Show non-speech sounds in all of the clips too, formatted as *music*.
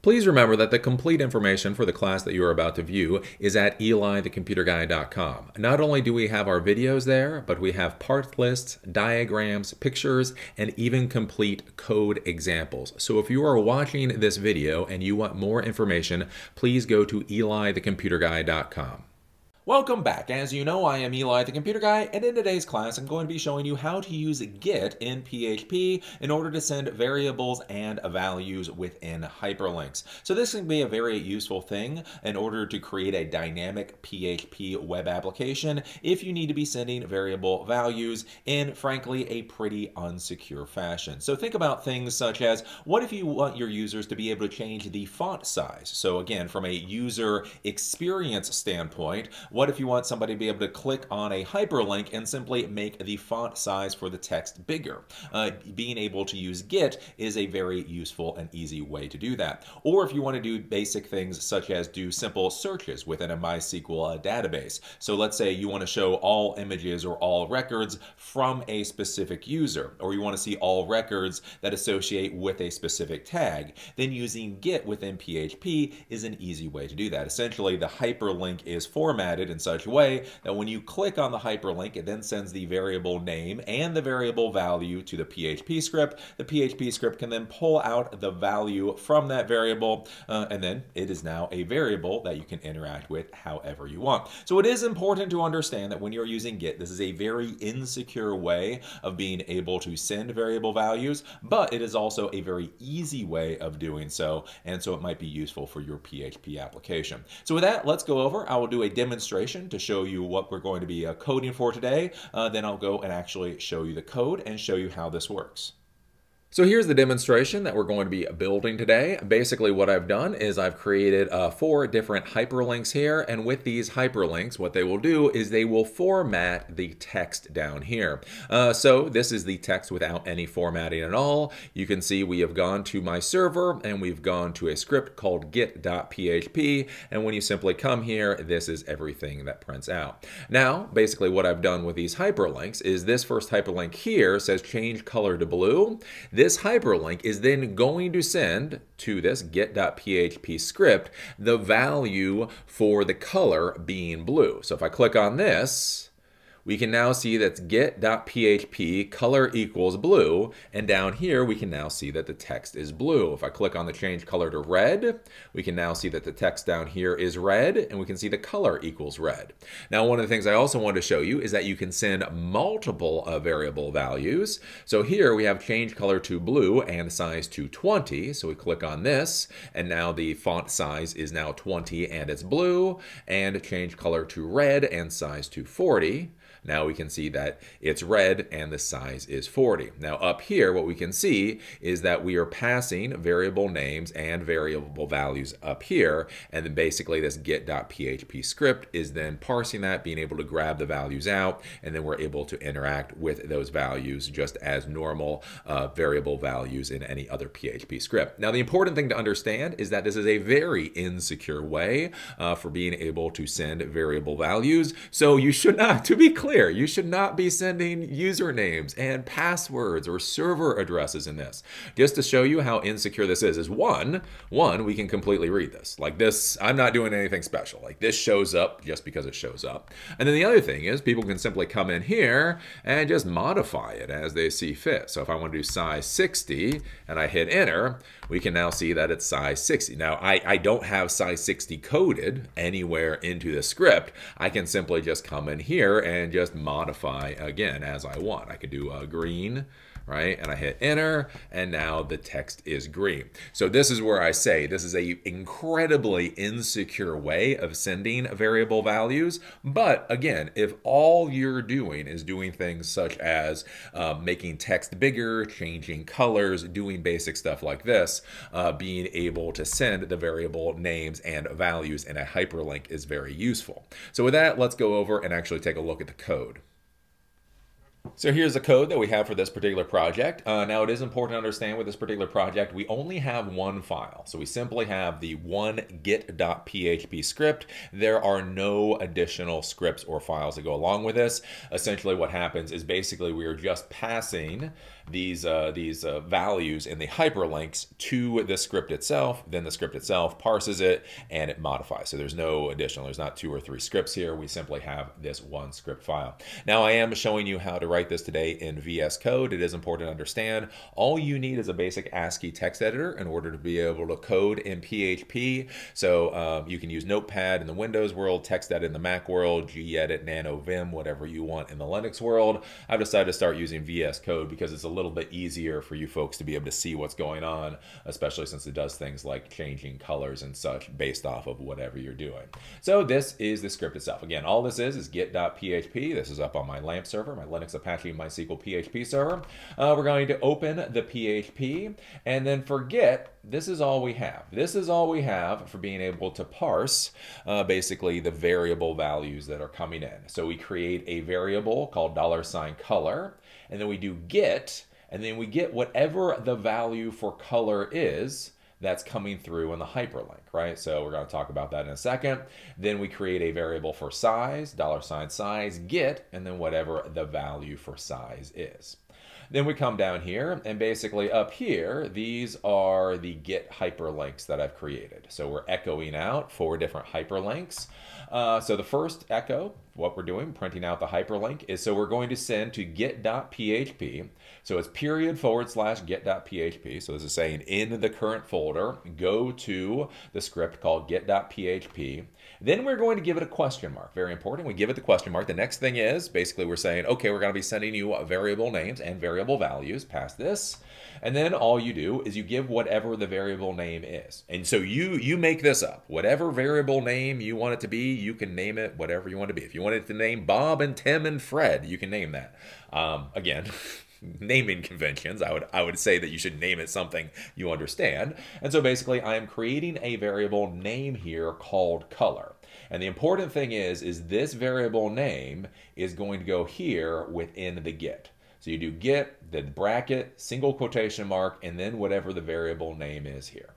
Please remember that the complete information for the class that you are about to view is at elithecomputerguy.com. Not only do we have our videos there, but we have part lists, diagrams, pictures, and even complete code examples. So if you are watching this video and you want more information, please go to elithecomputerguy.com. Welcome back. As you know, I am Eli, the computer guy, and in today's class, I'm going to be showing you how to use get in PHP in order to send variables and values within hyperlinks. So this can be a very useful thing in order to create a dynamic PHP web application if you need to be sending variable values in, frankly, a pretty unsecure fashion. So think about things such as, what if you want your users to be able to change the font size? So again, from a user experience standpoint, what if you want somebody to be able to click on a hyperlink and simply make the font size for the text bigger? Uh, being able to use get is a very useful and easy way to do that. Or if you want to do basic things such as do simple searches within a MySQL uh, database. So let's say you want to show all images or all records from a specific user, or you want to see all records that associate with a specific tag, then using get within PHP is an easy way to do that. Essentially, the hyperlink is formatted in such a way that when you click on the hyperlink, it then sends the variable name and the variable value to the PHP script. The PHP script can then pull out the value from that variable, uh, and then it is now a variable that you can interact with however you want. So it is important to understand that when you're using Get, this is a very insecure way of being able to send variable values, but it is also a very easy way of doing so, and so it might be useful for your PHP application. So with that, let's go over. I will do a demonstration demonstration to show you what we're going to be uh, coding for today. Uh, then I'll go and actually show you the code and show you how this works. So here's the demonstration that we're going to be building today. Basically what I've done is I've created uh, four different hyperlinks here and with these hyperlinks what they will do is they will format the text down here. Uh, so this is the text without any formatting at all. You can see we have gone to my server and we've gone to a script called get.php and when you simply come here this is everything that prints out. Now basically what I've done with these hyperlinks is this first hyperlink here says change color to blue. This hyperlink is then going to send to this get.php script the value for the color being blue. So if I click on this, we can now see that's get.php color equals blue. And down here, we can now see that the text is blue. If I click on the change color to red, we can now see that the text down here is red and we can see the color equals red. Now, one of the things I also want to show you is that you can send multiple uh, variable values. So here we have change color to blue and size to 20. So we click on this and now the font size is now 20 and it's blue and change color to red and size to 40. Now we can see that it's red and the size is 40. Now up here, what we can see is that we are passing variable names and variable values up here. And then basically this get.php script is then parsing that, being able to grab the values out, and then we're able to interact with those values just as normal uh, variable values in any other PHP script. Now the important thing to understand is that this is a very insecure way uh, for being able to send variable values. So you should not, *laughs* to be clear, clear. You should not be sending usernames and passwords or server addresses in this. Just to show you how insecure this is, is one, one, we can completely read this. Like this, I'm not doing anything special. Like this shows up just because it shows up. And then the other thing is people can simply come in here and just modify it as they see fit. So if I want to do size 60 and I hit enter, we can now see that it's size 60. Now, I, I don't have size 60 coded anywhere into the script. I can simply just come in here and just modify again as I want. I could do a green, right? And I hit enter, and now the text is green. So this is where I say this is a incredibly insecure way of sending variable values. But again, if all you're doing is doing things such as uh, making text bigger, changing colors, doing basic stuff like this, uh, being able to send the variable names and values in a hyperlink is very useful. So with that, let's go over and actually take a look at the code. So here's the code that we have for this particular project. Uh, now it is important to understand with this particular project, we only have one file. So we simply have the one get.php script. There are no additional scripts or files that go along with this. Essentially what happens is basically we are just passing these uh, these uh, values in the hyperlinks to the script itself. Then the script itself parses it and it modifies. So there's no additional, there's not two or three scripts here. We simply have this one script file. Now I am showing you how to write this today in VS Code. It is important to understand. All you need is a basic ASCII text editor in order to be able to code in PHP. So um, you can use Notepad in the Windows world, TextEdit in the Mac world, gedit, Nano, Vim, whatever you want in the Linux world. I've decided to start using VS Code because it's a little bit easier for you folks to be able to see what's going on, especially since it does things like changing colors and such based off of whatever you're doing. So this is the script itself. Again, all this is is get.php. This is up on my LAMP server, my Linux Apache MySQL PHP server. Uh, we're going to open the PHP and then forget this is all we have. This is all we have for being able to parse uh, basically the variable values that are coming in. So we create a variable called dollar sign $color, and then we do get, and then we get whatever the value for color is that's coming through in the hyperlink, right? So we're going to talk about that in a second. Then we create a variable for size, dollar sign size, get, and then whatever the value for size is. Then we come down here and basically up here, these are the get hyperlinks that I've created. So we're echoing out four different hyperlinks. Uh, so the first echo, what we're doing, printing out the hyperlink, is so we're going to send to get.php. So it's period forward slash get.php. So this is saying in the current folder, go to the script called get.php. Then we're going to give it a question mark. Very important. We give it the question mark. The next thing is basically we're saying, okay, we're going to be sending you variable names and variable values past this. And then all you do is you give whatever the variable name is. And so you you make this up. Whatever variable name you want it to be, you can name it whatever you want to be. If you want it to name Bob and Tim and Fred, you can name that. Um, again, *laughs* naming conventions. I would I would say that you should name it something you understand. And so basically I am creating a variable name here called color. And the important thing is is this variable name is going to go here within the get. So you do get, the bracket, single quotation mark, and then whatever the variable name is here.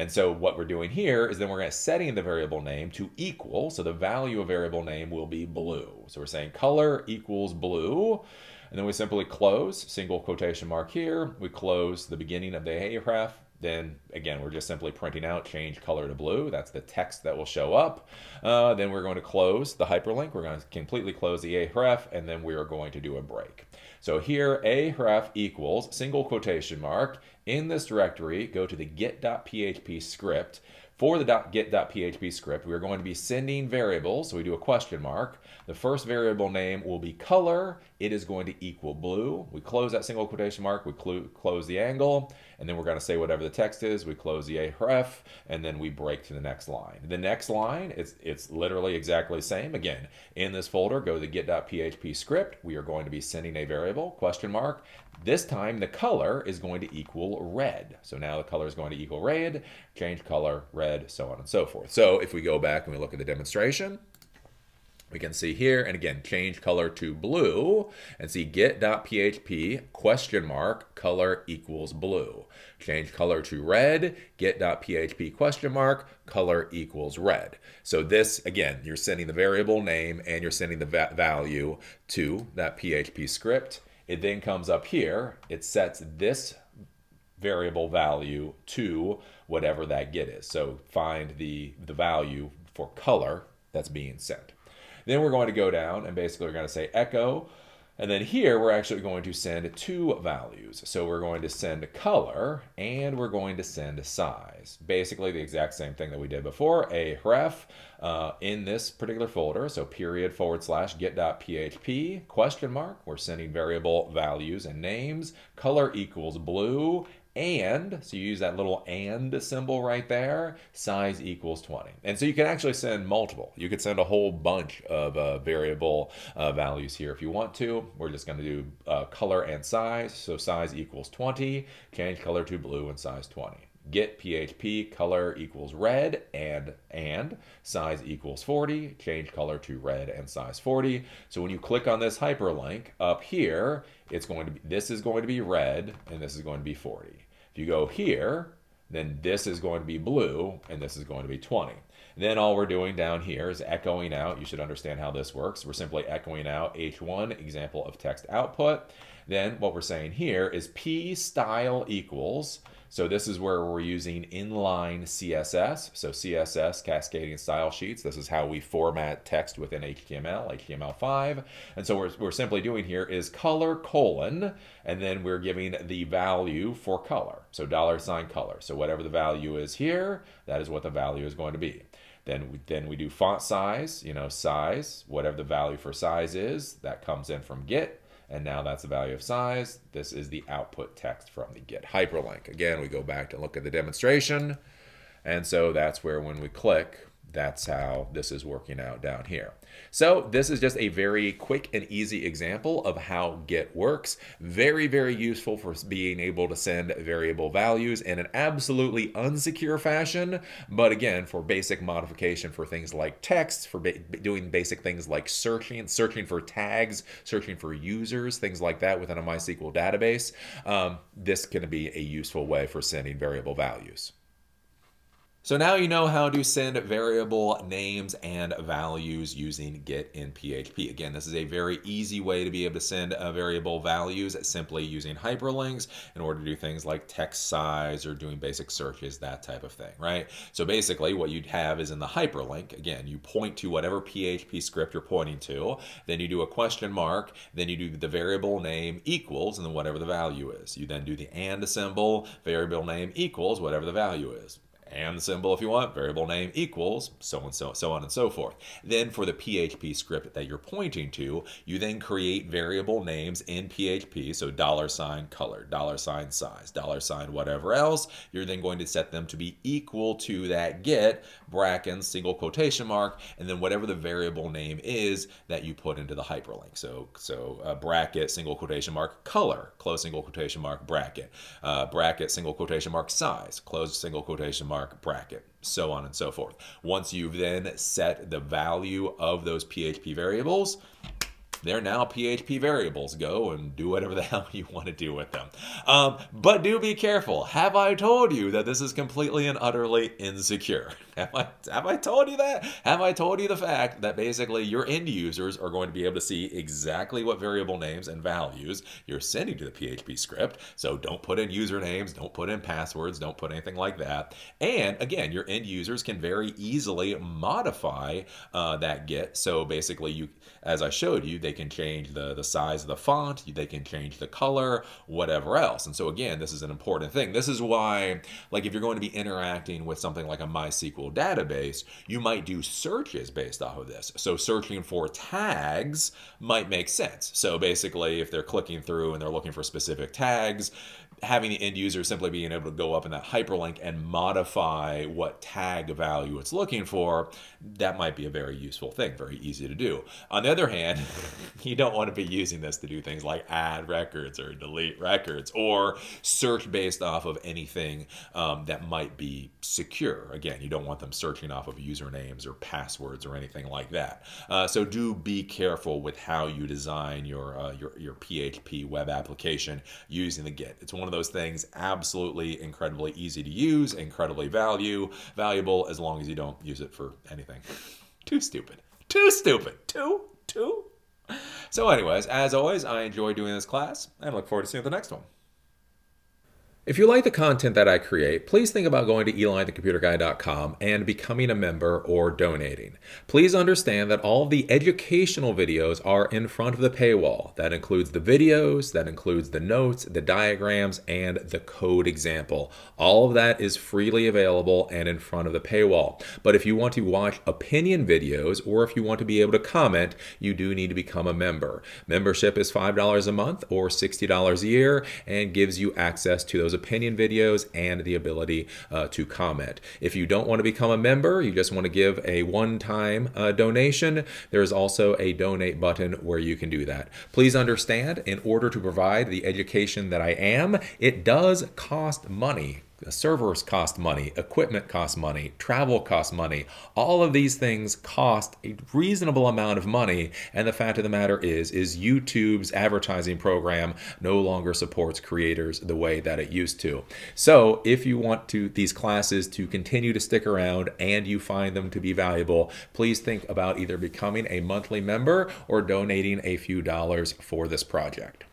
And so what we're doing here is then we're going to setting the variable name to equal. So the value of variable name will be blue. So we're saying color equals blue. And then we simply close, single quotation mark here. We close the beginning of the href. Then again, we're just simply printing out change color to blue. That's the text that will show up. Uh, then we're going to close the hyperlink. We're going to completely close the href, and then we are going to do a break. So here, href equals single quotation mark. In this directory, go to the get.php script. For the get.php script, we're going to be sending variables, so we do a question mark. The first variable name will be color. It is going to equal blue. We close that single quotation mark, we close the angle, and then we're going to say whatever the text is. We close the href, and then we break to the next line. The next line, it's, it's literally exactly the same. Again, in this folder, go to the get.php script. We are going to be sending a variable, question mark. This time the color is going to equal red. So now the color is going to equal red, change color, red, so on and so forth. So if we go back and we look at the demonstration, we can see here, and again, change color to blue, and see get.php question mark color equals blue. Change color to red, get.php question mark color equals red. So this, again, you're sending the variable name and you're sending the value to that PHP script. It then comes up here, it sets this variable value to whatever that get is. So find the, the value for color that's being sent. Then we're going to go down and basically we're going to say echo and then here we're actually going to send two values. So we're going to send color and we're going to send size. Basically the exact same thing that we did before, a href uh, in this particular folder. So period forward slash get.php question mark. We're sending variable values and names. Color equals blue and, so you use that little and symbol right there, size equals 20. And so you can actually send multiple. You could send a whole bunch of uh, variable uh, values here if you want to. We're just going to do uh, color and size. So size equals 20, change color to blue and size 20 get PHP color equals red and and size equals 40 change color to red and size 40 so when you click on this hyperlink up here it's going to be this is going to be red and this is going to be 40 if you go here then this is going to be blue and this is going to be 20 then all we're doing down here is echoing out. You should understand how this works. We're simply echoing out H1, example of text output. then what we're saying here is p style equals so this is where we're using inline CSS. So CSS, cascading style sheets. This is how we format text within HTML, HTML5. And so what we're simply doing here is color colon, and then we're giving the value for color. So dollar sign color. So whatever the value is here, that is what the value is going to be. Then we, then we do font size, you know, size, whatever the value for size is, that comes in from get and now that's the value of size. This is the output text from the get hyperlink. Again, we go back to look at the demonstration, and so that's where when we click, that's how this is working out down here. So this is just a very quick and easy example of how get works. Very, very useful for being able to send variable values in an absolutely unsecure fashion. But again, for basic modification for things like text, for ba doing basic things like searching, searching for tags, searching for users, things like that within a MySQL database, um, this can be a useful way for sending variable values. So now you know how to send variable names and values using get in PHP. Again, this is a very easy way to be able to send uh, variable values simply using hyperlinks in order to do things like text size or doing basic searches, that type of thing, right? So basically what you'd have is in the hyperlink, again, you point to whatever PHP script you're pointing to, then you do a question mark, then you do the variable name equals, and then whatever the value is. You then do the and symbol, variable name equals whatever the value is and the symbol if you want, variable name equals, so and so, so on and so forth. Then for the PHP script that you're pointing to, you then create variable names in PHP, so dollar sign color, dollar sign size, dollar sign whatever else. You're then going to set them to be equal to that get, brackets, single quotation mark, and then whatever the variable name is that you put into the hyperlink. So, so uh, bracket, single quotation mark, color, close single quotation mark, bracket, uh, bracket, single quotation mark, size, close single quotation mark, mark bracket, so on and so forth. Once you've then set the value of those PHP variables, they're now PHP variables. Go and do whatever the *laughs* hell you want to do with them. Um, but do be careful. Have I told you that this is completely and utterly insecure? *laughs* Have I, have I told you that? Have I told you the fact that basically your end users are going to be able to see exactly what variable names and values you're sending to the PHP script? So don't put in usernames, don't put in passwords, don't put anything like that. And again, your end users can very easily modify uh, that get. So basically, you, as I showed you, they they can change the, the size of the font, they can change the color, whatever else. And so again, this is an important thing. This is why, like if you're going to be interacting with something like a MySQL database, you might do searches based off of this. So searching for tags might make sense. So basically, if they're clicking through and they're looking for specific tags, having the end user simply being able to go up in that hyperlink and modify what tag value it's looking for, that might be a very useful thing, very easy to do. On the other hand, *laughs* *laughs* you don't want to be using this to do things like add records or delete records or search based off of anything um, that might be secure. Again, you don't want them searching off of usernames or passwords or anything like that. Uh, so do be careful with how you design your, uh, your, your PHP web application using the get. It's one of those things absolutely incredibly easy to use, incredibly value valuable as long as you don't use it for anything. Too stupid. Too stupid. Too, too. *laughs* So anyways, as always, I enjoy doing this class and look forward to seeing you at the next one. If you like the content that I create, please think about going to elithecomputerguy.com and becoming a member or donating. Please understand that all of the educational videos are in front of the paywall. That includes the videos, that includes the notes, the diagrams, and the code example. All of that is freely available and in front of the paywall. But if you want to watch opinion videos or if you want to be able to comment, you do need to become a member. Membership is $5 a month or $60 a year and gives you access to those those opinion videos and the ability uh, to comment. If you don't want to become a member, you just want to give a one-time uh, donation, there's also a donate button where you can do that. Please understand, in order to provide the education that I am, it does cost money servers cost money, equipment costs money, travel costs money. All of these things cost a reasonable amount of money. And the fact of the matter is, is YouTube's advertising program no longer supports creators the way that it used to. So if you want to these classes to continue to stick around and you find them to be valuable, please think about either becoming a monthly member or donating a few dollars for this project.